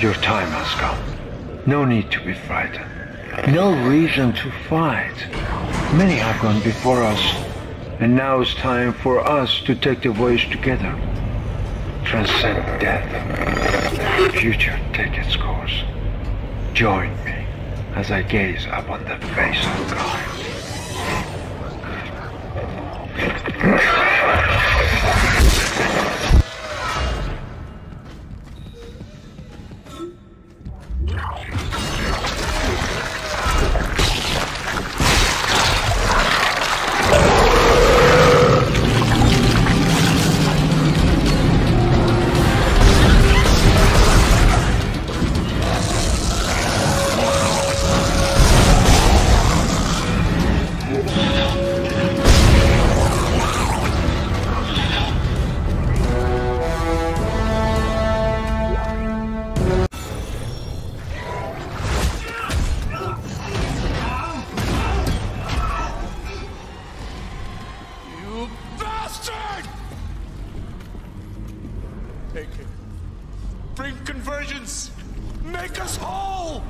Your time has come. No need to be frightened. No reason to fight. Many have gone before us, and now it's time for us to take the voyage together. Transcend death. The Future take its course. Join me as I gaze upon the face of God. Bastard! Take it. Bring convergence! Make us whole!